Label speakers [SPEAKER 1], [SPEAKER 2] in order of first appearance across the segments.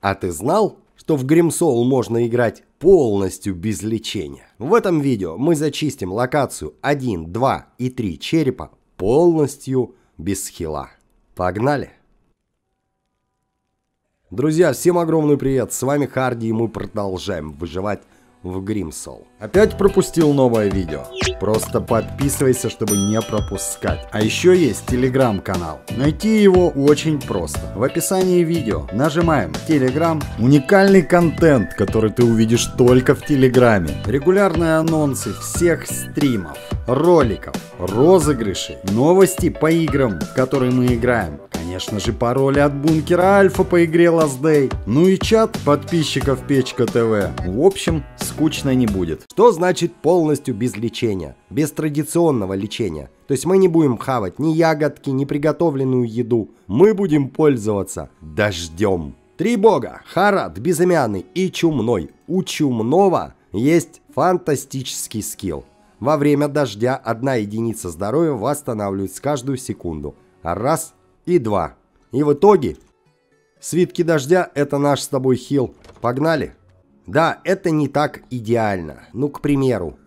[SPEAKER 1] А ты знал, что в Гримсоул можно играть полностью без лечения? В этом видео мы зачистим локацию 1, 2 и 3 черепа полностью без хила. Погнали! Друзья, всем огромный привет, с вами Харди и мы продолжаем выживать в Гримсол. Опять пропустил новое видео? Просто подписывайся, чтобы не пропускать. А еще есть телеграм-канал. Найти его очень просто. В описании видео нажимаем телеграм. Уникальный контент, который ты увидишь только в телеграме. Регулярные анонсы всех стримов, роликов, розыгрышей, новости по играм, в которые мы играем Конечно же, пароли от бункера Альфа по игре Last Day. Ну и чат подписчиков Печка ТВ. В общем, скучно не будет. Что значит полностью без лечения? Без традиционного лечения. То есть мы не будем хавать ни ягодки, ни приготовленную еду. Мы будем пользоваться дождем. Три бога, Харат, Безымянный и Чумной. У Чумного есть фантастический скилл. Во время дождя одна единица здоровья восстанавливается каждую секунду. Раз и 2. И в итоге свитки дождя это наш с тобой хил. Погнали? Да, это не так идеально. Ну, к примеру,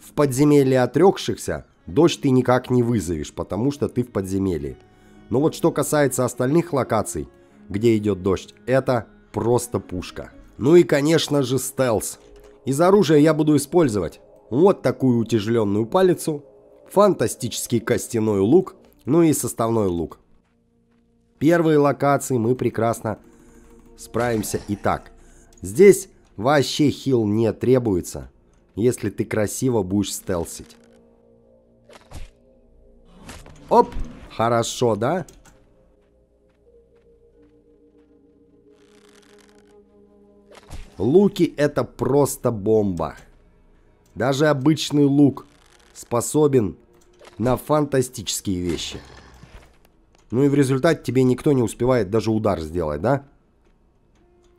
[SPEAKER 1] в подземелье отрекшихся дождь ты никак не вызовешь, потому что ты в подземелье. Но вот что касается остальных локаций, где идет дождь, это просто пушка. Ну и, конечно же, стелс. Из оружия я буду использовать вот такую утяжеленную палицу, фантастический костяной лук, ну и составной лук первой локации мы прекрасно справимся и так. Здесь вообще хил не требуется, если ты красиво будешь стелсить. Оп! Хорошо, да? Луки это просто бомба. Даже обычный лук способен на фантастические вещи. Ну и в результате тебе никто не успевает даже удар сделать, да?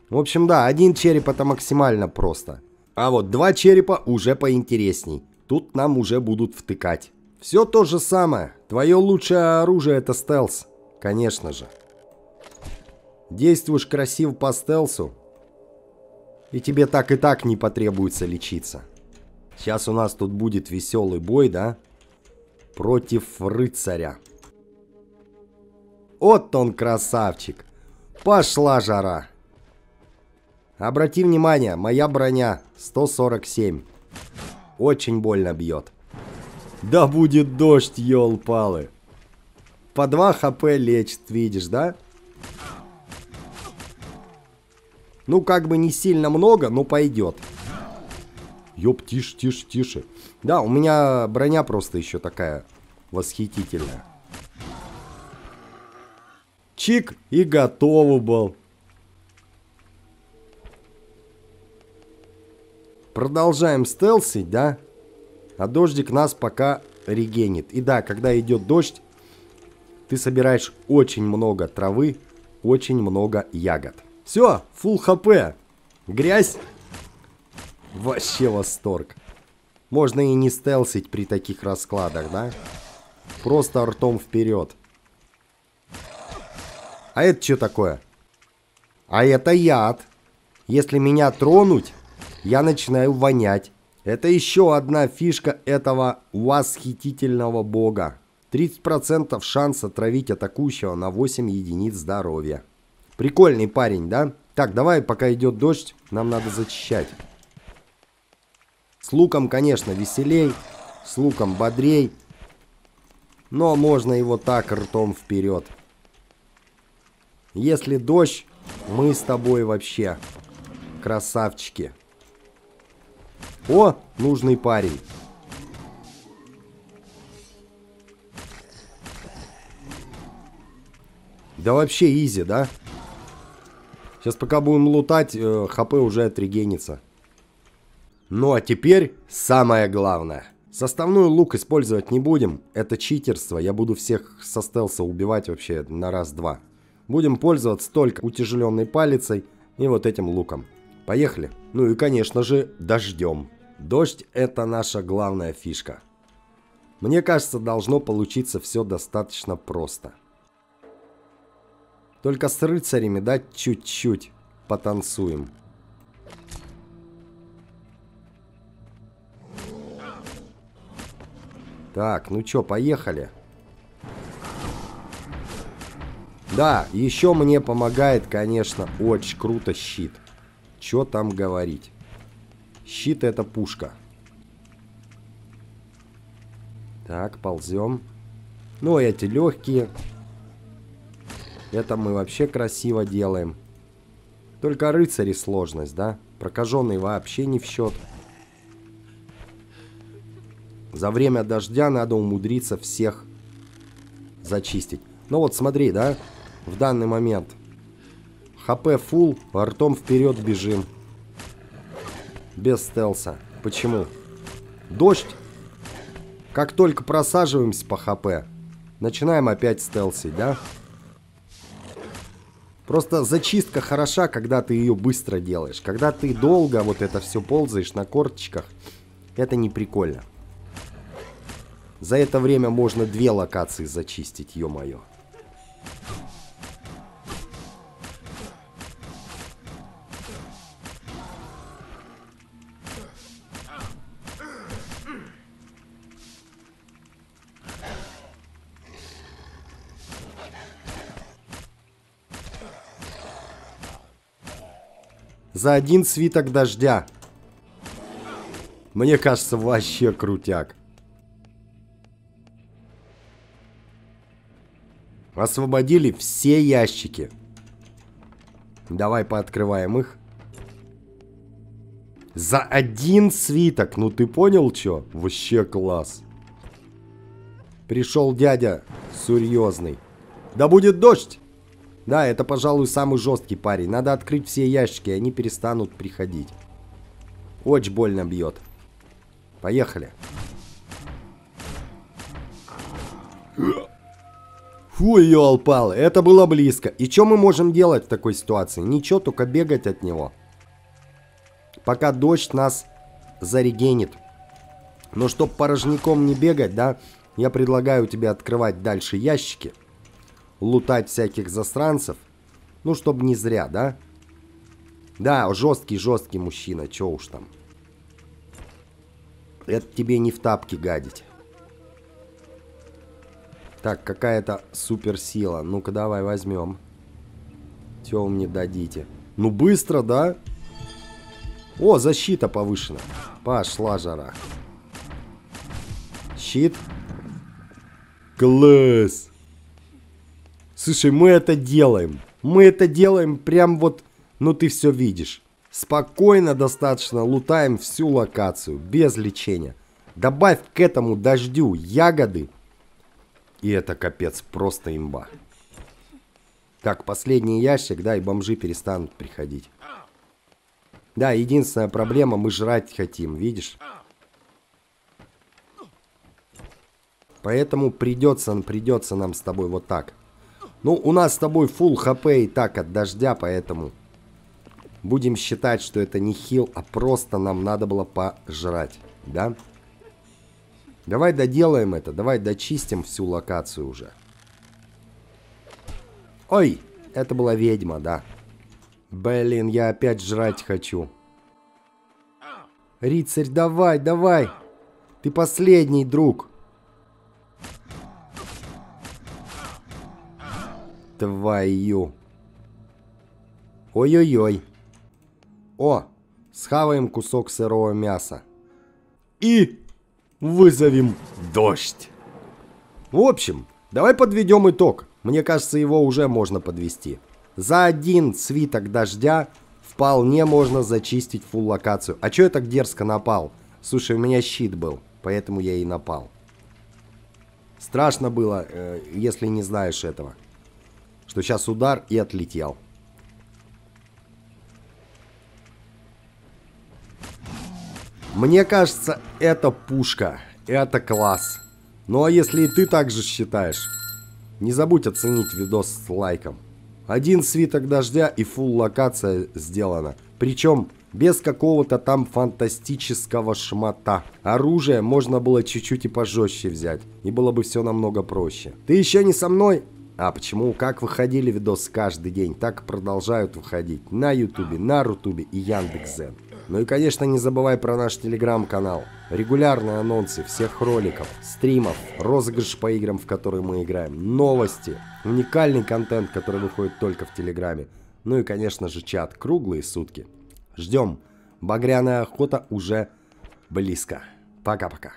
[SPEAKER 1] В общем, да, один череп это максимально просто. А вот два черепа уже поинтересней. Тут нам уже будут втыкать. Все то же самое. Твое лучшее оружие это стелс. Конечно же. Действуешь красиво по стелсу. И тебе так и так не потребуется лечиться. Сейчас у нас тут будет веселый бой, да? Против рыцаря. Вот он красавчик. Пошла жара. Обрати внимание, моя броня 147. Очень больно бьет. Да будет дождь, ёл-палы. По 2 хп лечит, видишь, да? Ну, как бы не сильно много, но пойдет. Ёп, тише, тише, тише. Да, у меня броня просто еще такая восхитительная. Чик и готово был. Продолжаем стелсить, да? А дождик нас пока регенит. И да, когда идет дождь, ты собираешь очень много травы, очень много ягод. Все, full хп. Грязь. Вообще восторг. Можно и не стелсить при таких раскладах, да? Просто ртом вперед. А это что такое? А это яд. Если меня тронуть, я начинаю вонять. Это еще одна фишка этого восхитительного бога. 30% шанс отравить атакующего на 8 единиц здоровья. Прикольный парень, да? Так, давай, пока идет дождь, нам надо зачищать. С луком, конечно, веселей. С луком бодрей. Но можно его так ртом вперед. Если дождь, мы с тобой вообще красавчики. О, нужный парень. Да вообще изи, да? Сейчас пока будем лутать, э, хп уже отрегенится. Ну а теперь самое главное. Составной лук использовать не будем. Это читерство. Я буду всех со стелса убивать вообще на раз-два. Будем пользоваться только утяжеленной палицей и вот этим луком. Поехали. Ну и, конечно же, дождем. Дождь – это наша главная фишка. Мне кажется, должно получиться все достаточно просто. Только с рыцарями, да, чуть-чуть потанцуем. Так, ну чё, поехали. Да, еще мне помогает, конечно, очень круто щит. Чё там говорить. Щит это пушка. Так, ползем. Ну, эти легкие. Это мы вообще красиво делаем. Только рыцари сложность, да? Прокаженный вообще не в счет. За время дождя надо умудриться всех зачистить. Ну вот смотри, да? В данный момент. ХП фул, ртом вперед бежим. Без стелса. Почему? Дождь. Как только просаживаемся по ХП, начинаем опять стелсить, да? Просто зачистка хороша, когда ты ее быстро делаешь. Когда ты долго вот это все ползаешь на корточках, это не прикольно. За это время можно две локации зачистить, ё-моё. За один свиток дождя. Мне кажется, вообще крутяк. Освободили все ящики. Давай пооткрываем их. За один свиток. Ну ты понял, что? Вообще класс. Пришел дядя серьезный. Да будет дождь. Да, это, пожалуй, самый жесткий парень. Надо открыть все ящики, и они перестанут приходить. Очень больно бьет. Поехали. Фу, елпал, это было близко. И что мы можем делать в такой ситуации? Ничего, только бегать от него. Пока дождь нас зарегенит. Но чтоб порожняком не бегать, да, я предлагаю тебе открывать дальше ящики. Лутать всяких засранцев. Ну, чтобы не зря, да? Да, жесткий-жесткий мужчина, чё уж там. Это тебе не в тапки гадить. Так, какая-то суперсила. Ну-ка, давай возьмем. Чего мне дадите? Ну, быстро, да? О, защита повышена. Пошла жара. Щит. Класс. Слушай, мы это делаем. Мы это делаем прям вот... Ну, ты все видишь. Спокойно достаточно лутаем всю локацию. Без лечения. Добавь к этому дождю ягоды и это капец, просто имба. Так, последний ящик, да, и бомжи перестанут приходить. Да, единственная проблема, мы жрать хотим, видишь? Поэтому придется, придется нам с тобой вот так. Ну, у нас с тобой full хп и так от дождя, поэтому будем считать, что это не хил, а просто нам надо было пожрать, да? Да. Давай доделаем это, давай дочистим всю локацию уже. Ой, это была ведьма, да. Блин, я опять жрать хочу. Рицарь, давай, давай. Ты последний, друг. Твою. Ой-ой-ой. О, схаваем кусок сырого мяса. И вызовем дождь. В общем, давай подведем итог. Мне кажется, его уже можно подвести. За один свиток дождя вполне можно зачистить фул локацию. А чё я так дерзко напал? Слушай, у меня щит был, поэтому я и напал. Страшно было, э, если не знаешь этого. Что сейчас удар и отлетел. Мне кажется, это пушка. Это класс. Ну а если и ты так же считаешь, не забудь оценить видос с лайком. Один свиток дождя и фул локация сделана. Причем без какого-то там фантастического шмата. Оружие можно было чуть-чуть и пожестче взять. И было бы все намного проще. Ты еще не со мной? А почему? Как выходили видосы каждый день, так и продолжают выходить на Ютубе, на Рутубе и Яндекс.Зен. Ну и, конечно, не забывай про наш телеграм-канал. Регулярные анонсы всех роликов, стримов, розыгрыш по играм, в которые мы играем, новости, уникальный контент, который выходит только в телеграме. Ну и, конечно же, чат круглые сутки. Ждем. Багряная охота уже близко. Пока-пока.